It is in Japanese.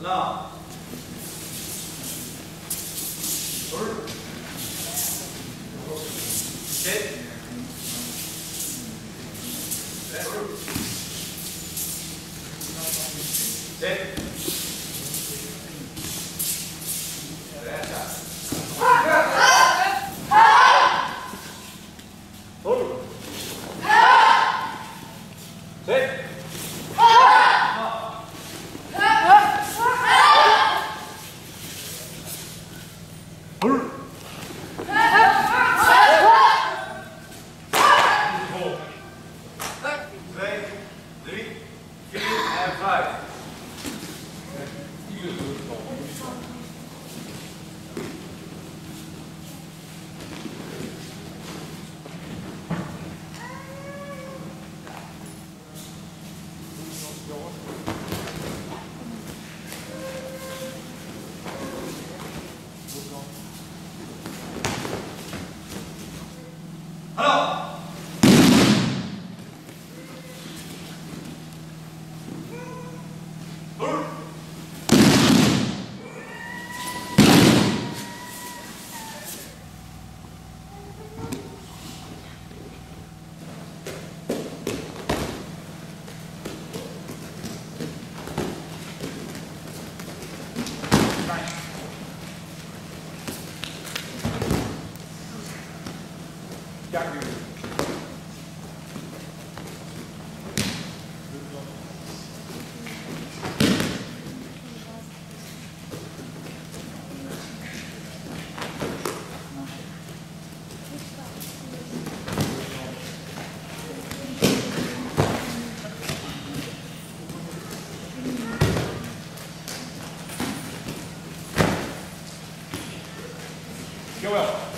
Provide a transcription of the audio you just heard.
Now, Turn. Sit. Sit. Sit. 네. halo. Thank you. Joel.